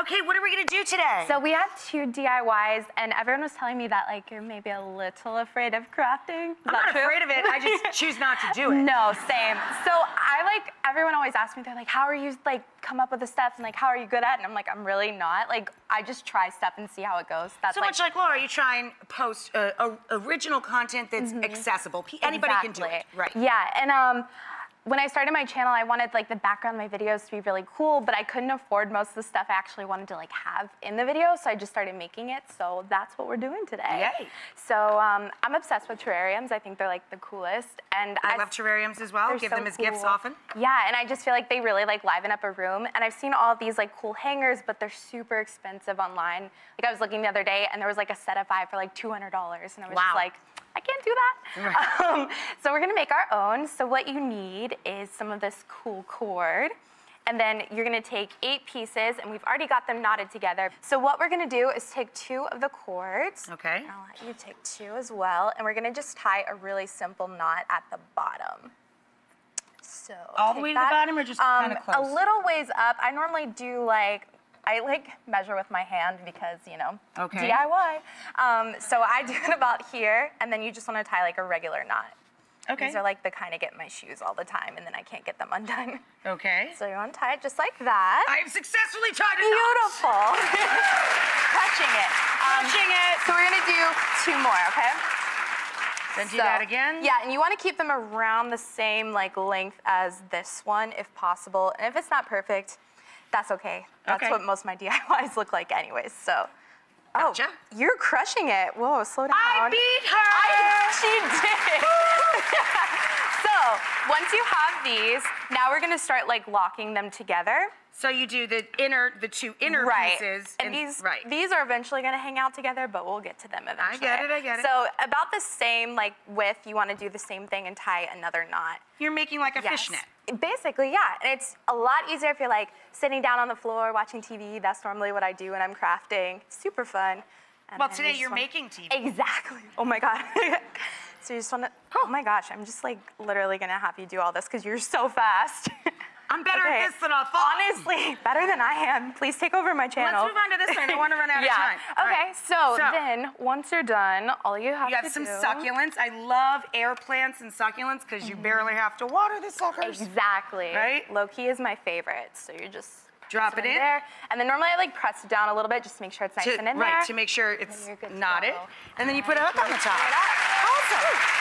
Okay, what are we gonna do today? So we have two DIYs, and everyone was telling me that like you're maybe a little afraid of crafting. Is I'm not true? afraid of it. I just choose not to do it. No, same. So I like everyone always asks me, they're like, how are you like come up with the steps and like how are you good at it? And I'm like, I'm really not. Like I just try stuff and see how it goes. That's So like, much like Laura, you try and post uh, original content that's accessible. Pe- Anybody can do it. Right. Yeah, and um, when I started my channel, I wanted like the background of my videos to be really cool, but I couldn't afford most of the stuff I actually wanted to like have in the video, so I just started making it. So that's what we're doing today. Yay. So um, I'm obsessed with terrariums. I think they're like the coolest, and I love terrariums as well. Give so them as gifts often. Yeah, and I just feel like they really like liven up a room. And I've seen all these like cool hangers, but they're super expensive online. Like I was looking the other day, and there was like a set of five for like two hundred dollars, and I was Wow. just like, I can't do that. Right. Um, so we're gonna make our own. So what you need is some of this cool cord. And then you're gonna take eight pieces, and we've already got them knotted together. So what we're gonna do is take two of the cords. Okay. I'll let you take two as well, and we're gonna just tie a really simple knot at the bottom. So All the way to the bottom or just um, kinda close? A little ways up. I normally do like I like measure with my hand because you know Okay. DIY. Um, so I do it about here, and then you just want to tie like a regular knot. Okay. These are like the kind I get in my shoes all the time, and then I can't get them undone. Okay. So you want to tie it just like that. I have successfully tied a knot. Beautiful. Touching it. Um, Touching it. So we're gonna do two more, okay? Then do So- that again. Yeah, and you want to keep them around the same like length as this one, if possible. And if it's not perfect, that's okay. That's Okay. what most of my DIYs look like, anyways. So. Oh, gotcha. Oh, you're crushing it. Whoa, slow down. I beat her. I, she did. so once you have these, now we're gonna start like locking them together. So you do the inner, the two inner right. pieces. And, these right. these are eventually going to hang out together, but we'll get to them eventually. I get it, I get it. So about the same like width, you want to do the same thing and tie another knot. You're making like a Yes. fishnet. Basically, yeah. And it's a lot easier if you're like sitting down on the floor watching TV. That's normally what I do when I'm crafting. Super fun. And Well, today you're wanna- making TV. Exactly. Oh my god. so you just want to. Oh my gosh, I'm just like literally gonna have you do all this because you're so fast. I'm better Okay. at this than I thought. Honestly, better than I am. Please take over my channel. Let's move on to this one. I want to run out yeah. of time. Okay, right. so, So- then once you're done, all you have to do is. You to have some do. succulents. I love air plants and succulents because you mm-hmm. barely have to water the suckers. Exactly. Right? Low key is my favorite. So you just Drop it in. there, and then normally I like press it down a little bit just to make sure it's nice To, and in right, there. Right, to make sure it's you're knotted. And then you put a hook on the top. Awesome.